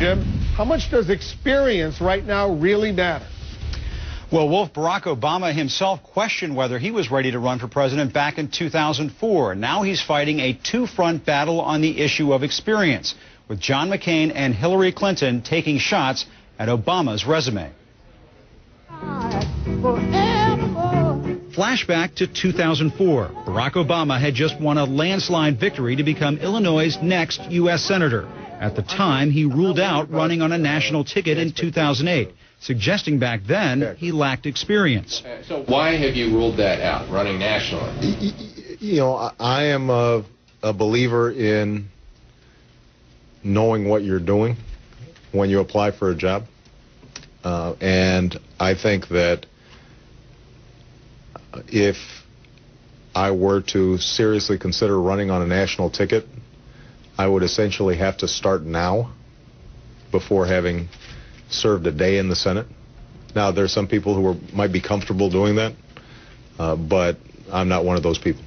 Jim, how much does experience right now really matter? Well, Wolf, Barack Obama himself questioned whether he was ready to run for president back in 2004. Now he's fighting a two-front battle on the issue of experience, with John McCain and Hillary Clinton taking shots at Obama's resume. Flashback to 2004. Barack Obama had just won a landslide victory to become Illinois' next U.S. Senator. At the time, he ruled out running on a national ticket in 2008, suggesting back then he lacked experience. So why have you ruled that out, running nationally? You know, I am a, a believer in knowing what you're doing when you apply for a job. Uh, and I think that if I were to seriously consider running on a national ticket, I would essentially have to start now before having served a day in the Senate. Now, there's some people who are, might be comfortable doing that, uh, but I'm not one of those people.